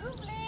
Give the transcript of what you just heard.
Who played?